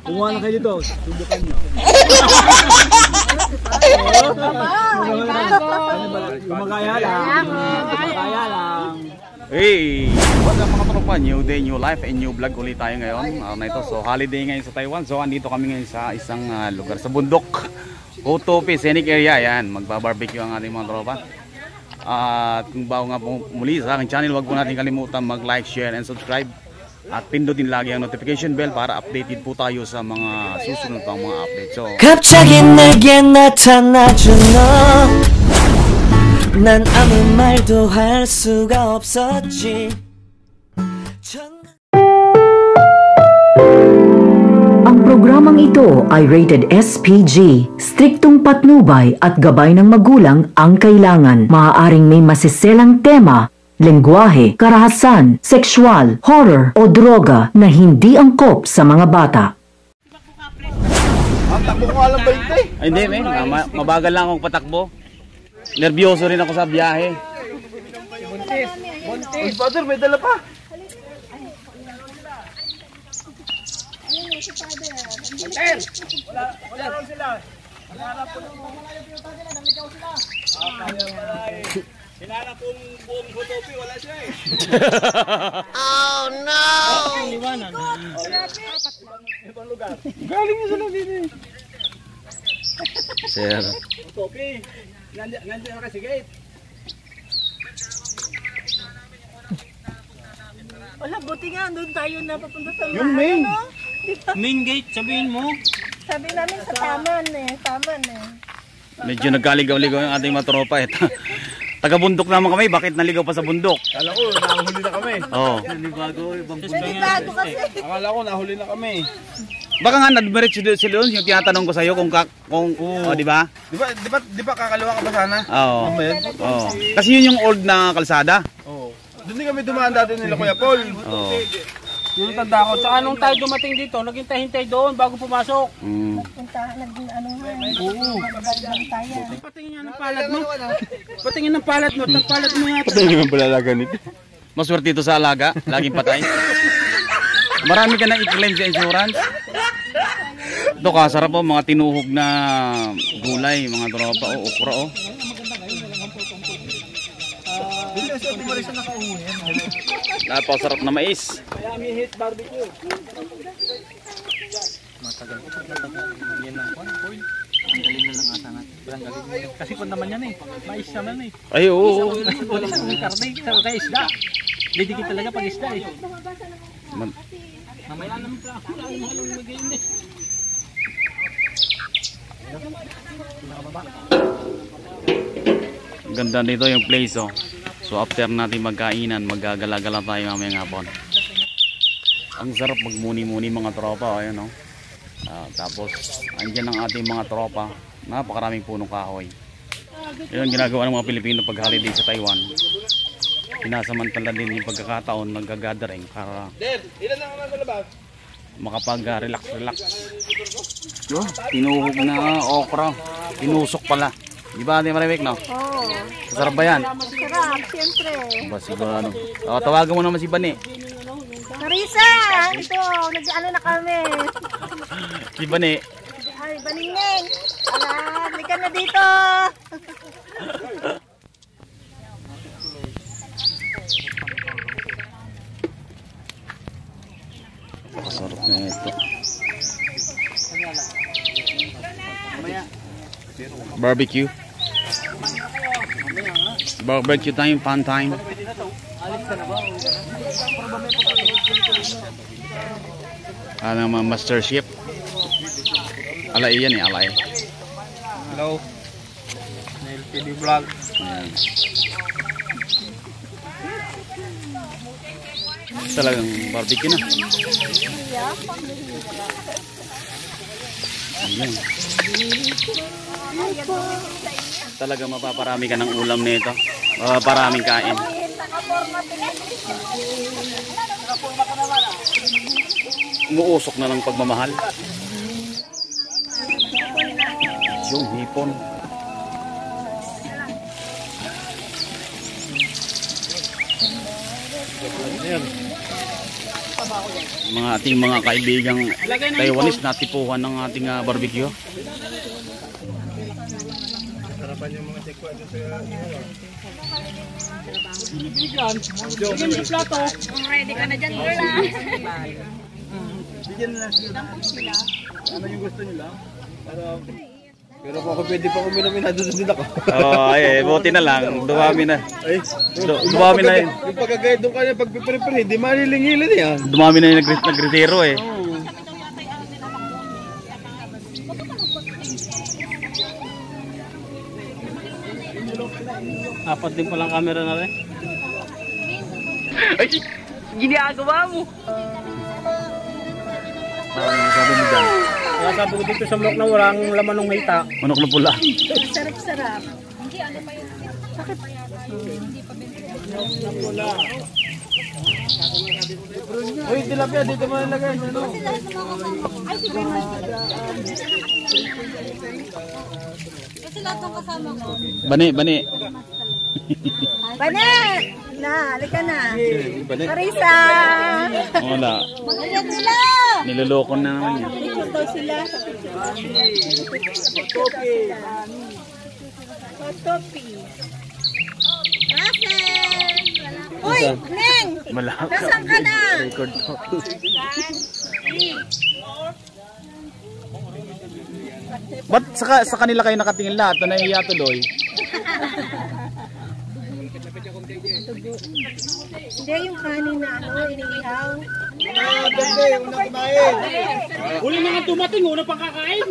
Kumuha na kayo dito. Subukan nyo. Gumagaya lang. Gumagaya lang. Hey! What's up mga tropa? New day, new life, and new vlog ulit tayo ngayon. Araw na ito. So holiday ngayon sa Taiwan. So andito kami ngayon sa isang ah, lugar sa bundok. Kotopi, scenic area. Yan, magbabarbecue ang ating mga tropa. At kung bago nga po muli sa aking channel, huwag po natin kalimutan mag-like, share, and subscribe. At pindutin lagi ang notification bell para updated po tayo sa mga susunod pang mga updates. So, 갑자기 내게 나타나준 너난 아무 말도 할 수가 없었지 전- Ang programang ito ay rated SPG, striktong patnubay at gabay ng magulang ang kailangan. Maaaring may masiselang tema, lengguwahe, karahasan, sexual, horror o droga na hindi angkop sa mga bata. Ang takbo ko alam ba yun, tay? Ay, hindi, men. Ma- mabagal lang akong patakbo. Nervyoso rin ako sa biyahe. Uy, father, may dala pa. Galing niya sila dito eh. Sir. Topi, nandiyan nandiyan ka sige. Wala, buti nga, doon tayo na papunta sa Yung main. ano? Main gate, sabihin mo. Sabi namin sa taman eh, taman eh. Medyo nagkaligaw-ligaw yung ating mga tropa. Eh. Taga-bundok naman kami. Bakit naligaw pa sa bundok? Kala ko, nahuli na kami. Oo. Nanibago, ibang Hindi bago kasi. Akala ko, nahuli na kami. Baka nga nadmiret sila sila doon. Yung tinatanong ko sa iyo kung, ka, kung oh, di ba? Di ba, di ba, di ba kakaliwa ka ba sana? Oo. Yun? Oo. Kasi yun yung old na kalsada. Oo. Doon din kami dumaan dati nila Kuya Paul. Oo. Yung tanda ko. Tsaka nung tayo dumating dito, naghintay-hintay doon bago pumasok. Mm. Punta, nag, ano nga, oo. Patingin nga ng palad mo. Patingin ng palad mo. Nagpalad mo yata. naman pala ganito. Maswerte ito sa alaga. Laging patay. Marami ka na i-claim sa insurance. Ito kasarap po mga tinuhog na gulay, mga tropa o okra oh. Napakasarap na mais. Kasi kung naman yan eh. Mais naman eh. Ay oo. Wala yung karne. Sa kay isda. Didikit talaga pag isda eh. Man- Mamaya naman pa. Wala yung halong magayon eh. Ganda nito yung place oh. So after natin magkainan, maggagala-gala tayo mamayang hapon. Ang sarap magmuni-muni mga tropa, oh, ayun oh. Ah, tapos andyan ang ating mga tropa. Napakaraming punong kahoy. Yun ang ginagawa ng mga Pilipino pag holiday sa Taiwan. Pinasamantala din yung pagkakataon para naman sa labas? makapag-relax-relax. Yun, tinuhog na okra. Tinusok pala. Di ba, Ate Marimik, no? Oo, Masarap ba yan? masarap, siyempre. Ba, siguro. Oh, tawagan mo naman si Bani. Marisa, ito, nag-ano na kami. Si Bani. Ay, baningning. Ala, halika na dito. Masarap na ito. Barbecue. Barbecue time, fun time. Ano mga master chef? Alay yan eh, alay. Hello. Nail TV vlog. Ayan. Talagang barbecue na. Ayan. Talaga mapaparami ka ng ulam nito. Mapaparaming kain. Umuusok na ng pagmamahal. Yung hipon. mga ating mga kaibigang Taiwanese na tipuhan ng ating ah, barbecue. Bigyan sa plato. Ready ka na dyan, girl ah. Ano yung gusto nila? Para... Pero kung ako pwede pa uminom, minadudod din ako. Oh, ay, buti na lang. Dumami na. Ay, Du- dumami na yun. Yung pagkagayad doon kanya pagpipre-pre, hindi malilingilin yan. Dumami na yung nagre- nagretiro eh. Apat din palang camera na rin. Ano sabi mo dyan? Kaya sabi ko dito sa Mok na walang laman ng hita. Manok na pula. Sarap-sarap. Uy, tilapia, dito mo nilagay. Ano? Kasi lahat ng kasama ko. Bani, bani. Bane! Na, halika na. Marisa! Wala. Ayan sila! Niloloko na naman yan. Picture daw sila. Fotopi. Rafael! Uy, Neng! Malaka. Nasaan ka na? Record to. Ba't sa, sa kanila kayo nakatingin lahat? Na nahihiya tuloy. Hindi, yung kanin na ano, iniihaw. Uli mga dumating, una pang kakain.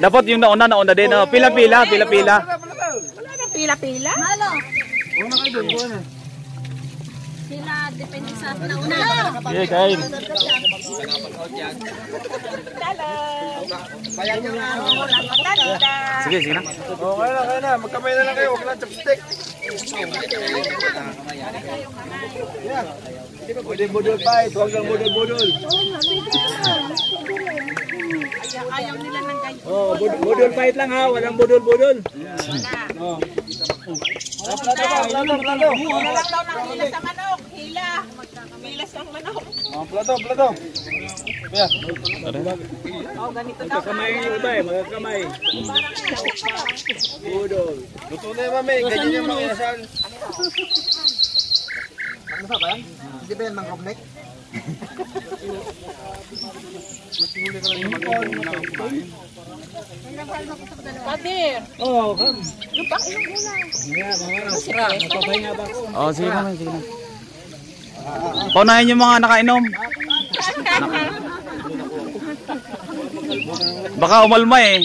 Dapat yung nauna, nauna din. Oh. Pila-pila, pila-pila. Pila-pila? Malo. Sila, depende sa nauna. Yeah, kain. Sige, sige na. Okay na, kaya na. Magkamay na lang kayo. Huwag lang chopstick. Yeah. Budol-budol pa eh. Huwag lang budol-budol. Ayaw nila ng ganyan. Oh, bud- budol fight lang ha. Walang budol-budol. Oh. Plato? Plato, plato. Wala lang daw ng hila sa manok. Hila. Hilas ng manok. Oh, plato, plato. Yeah. Oh, ganito daw. Kamay yung iba eh. Magkakamay. Budol. Luto na yung mami. Ganyan yung mga inasal. Kadir. Oh, kam. Oh, sige na, sige na. Paunahin yung mga nakainom. Nak- Baka umalma eh.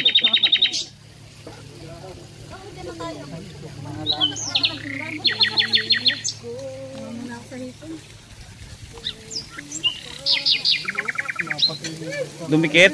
Dumikit?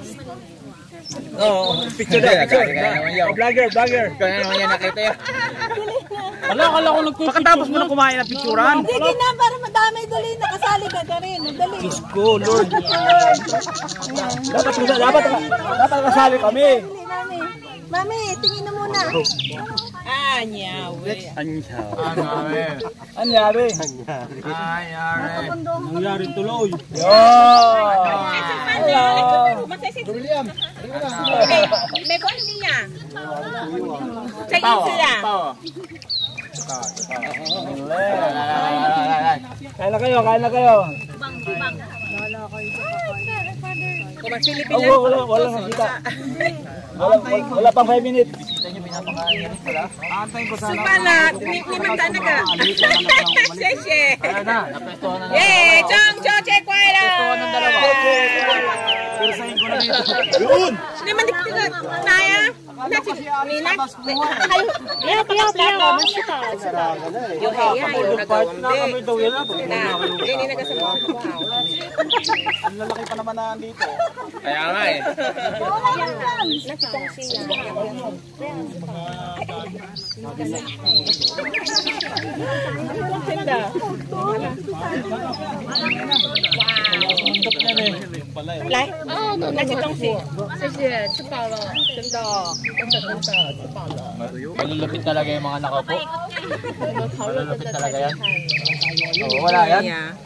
Oh, picture daw, picture. Oh, vlogger, vlogger. Wala, akala ko nagpipicture. Pagkatapos mo na kumain ng picturean. Sige na, para madami. Dali, nakasali ka ka rin. Dali. Ko, Lord. dapat dapat dapat kasali kami. Dali, mami. Mami, tingin na muna. Anyaw. Anyari? Nangyari tuloy. Yo! William. May kung niya. Sa sila. Kain na kayo, kain na kayo. Kumasilipin Oh, wala, wala nakita. Wala, wala, wala pang 5 minutes. Supalat, limang tana ka. Sesye. Yay, chong, cho, che, kwela. Pero sa ko na Yun! Hindi man dito ka. Naya? Nasi, Nina? Kayo. Lihat, lihat, lihat. Yung kaya, yung nagawambe. Na, hindi na kasi mo. Ang lalaki pa naman na dito. Kaya nga eh. Nasi kong siya. Ganda. Lai, nasi kong siya. 谢谢，吃饱了。真的，真的，真的，吃饱了。 Malulupit talaga yung mga nakaupo. 讨论真的talaga yan. Oo, wala yan. Yeah.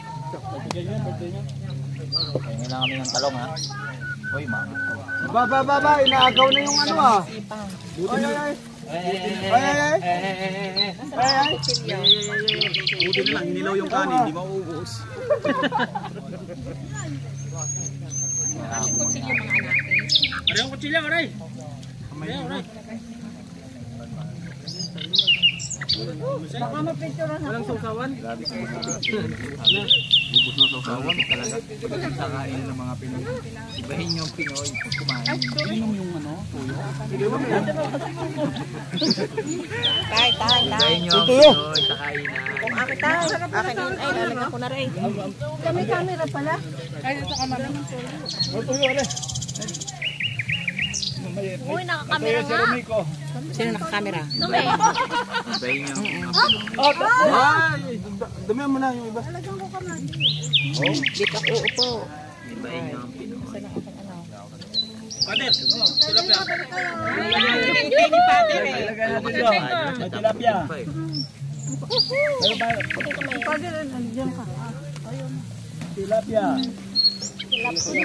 Tingin na kami ng talong ha. Uy, mga. Ba, ba, ba, ba, inaagaw na yung ano ah. Ay, ay, ay. Ay, ay, ay. Ay, ay. Buti na lang, inilaw yung kanin, di mauubos. Aray ang kutsilya, aray. Aray, aray. Walang sausawan? Ubus ng sausawan talaga. Pagkakain ng mga Pinoy. Ibahin yung Pinoy pag kumain. Inom yung ano, tuyo. Tay, tay, tay. Ibahin yung Pinoy sa kainan. Kung akin tay, akin yun. Ay, lalagyan ko na rin. Kami camera pala. Uy, nakakamera nga. Sino nakakamera? Dumi. Ay! Damihan mo na yung iba. Dito ako uupo. Ibahin yung Pinoy. Pater, tilapia. Hindi ni Pater eh. May tilapia. Tilapia. Uy,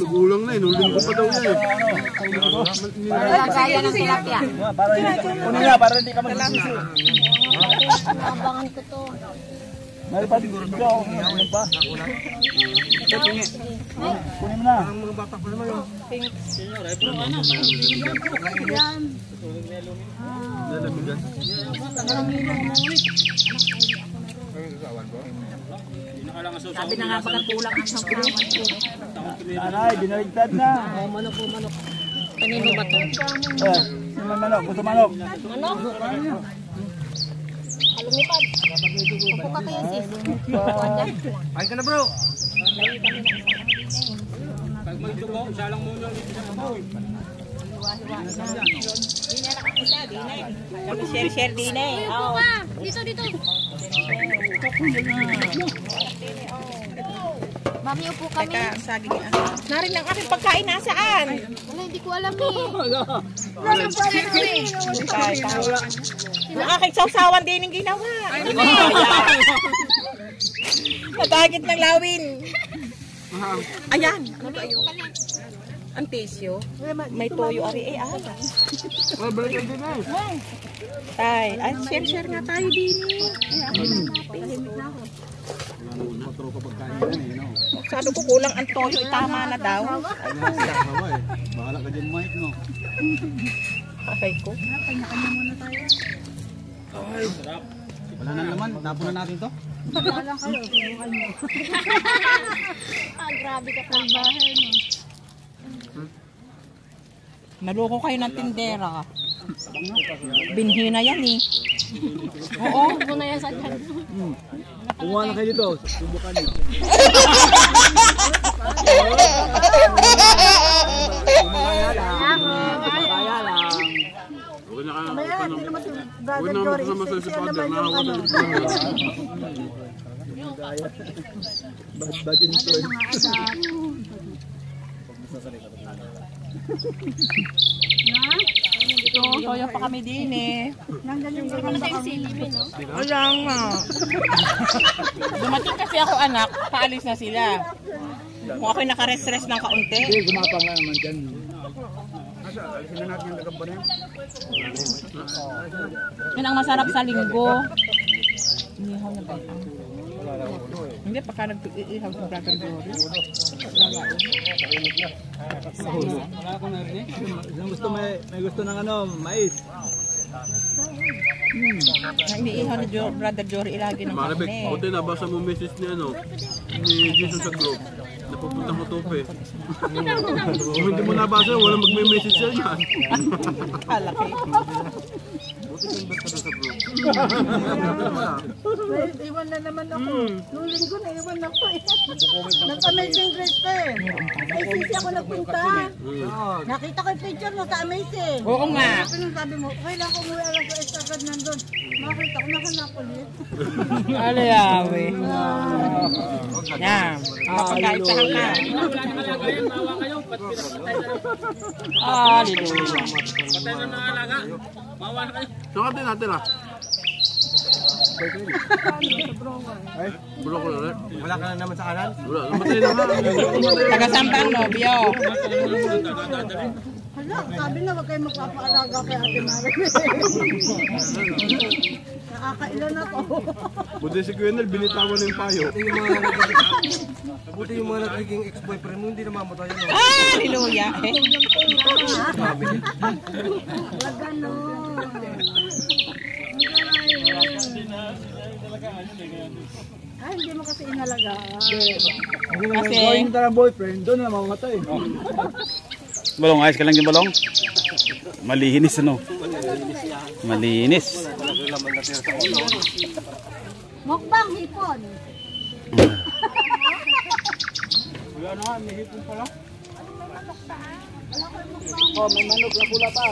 kung muna tayo sa... Gulang na eh, nung linggo pa daw yan eh. Kaya ng tilapia. Kunin nga, para hindi ka magsisisi. Abangan ko to. May pa siguro ito, kunin pa. Ito, tingi. Kunin mo na. Ang mga bata pa naman yun. Lalamigan. Hindi na kailangan sausawan. Sabi na nga pagkat kulang ang sausawan. Nanay, binaligtad na. Kanino ba to? Eh, may manok, gusto manok. Manok. Lumipad. Upo ka kaya sis. Ay ka na bro. Pag may dugo, isa lang muna. Kami share-share din eh. Dito, dito. Mami, upo kami. Teka, ang saging. ah. Narin ang aking pagkain nasaan? Wala, hindi ko alam eh. Wala pa rin eh. Tay, tay. Yung aking sausawan din ang ginawa. Natagit ng lawin. Ayan. Ano ba yun? Ang tisyo. May toyo ari. Eh, ah. Well, balikan din eh. Tay, ay, share-share nga tayo din. Matro ka pagkain yan eh, no? Sabi ko kulang ang toyo, eh, tama na daw. Ay, eh. Bahala ka dyan, Mike, no? Aray ko. Wala na naman, tapon na natin to. Ah, grabe ka. Bahay mo. Naloko kayo ng tindera. Binhi na yan eh. Oo. Upo na yan sa dyan. Kumuha na kayo dito, subukan nyo. Kaya lang. Kaya lang. Bad bad influence. Ito, toyo pa kami din eh. Hindi mo na tayo silipin, no? Wala nga. Dumating kasi ako anak, paalis na sila. Kung ako'y nakares-res ng kaunti. Hindi, gumapang na naman dyan. Asa, alisin na natin yung nagamba na yun. Yun ang masarap sa linggo. Inihaw na ba? Hindi, pagka nag-iihaw sa Brother Dory. Wala ko narinig. Isang gusto may, may gusto ng ano, mais. Iniihaw ni jo, Brother Jory ilagi ng Maribek, karne. buti nabasa mo message ni ano, ni Jesus sa group. Napupunta mo tope. Kung hindi mo nabasa, wala magme-message yan yan. Kalaki. Iwan na naman ako. Nung linggo na iwan ako eh. Nag-amazing grace ka eh. Ay, sisi ako nagpunta. Nakita ko yung picture mo sa amazing. Oo nga. Sabi mo, okay lang kung umuwi alas 8 agad nandun. Makita ko nakanap ulit. Alayawe. Yan. Mapagkaisahan ka. Hallelujah. Saan ka natin ah? Bulok ko na rin. Wala ka na naman sa kanan? Wala, namatay na nga. Tagasampang nobyo. Hala, sabi na wag kayo magpapaalaga kay Ate Mari. Nakakailan na to. Buti si Quenel, binitawan na yung payo. Buti yung mga nagiging ex-boyfriend mo, hindi na mamatay yun. Hallelujah. Eh. Wag ganon. Ay, hindi mo kasi inalagaan. Kasi, Yung talang boyfriend, doon na mamatay. Balong, ayos ka lang yung balong? Malinis ano? Malinis. Mukbang hipon. Oh, may manok na pula pa.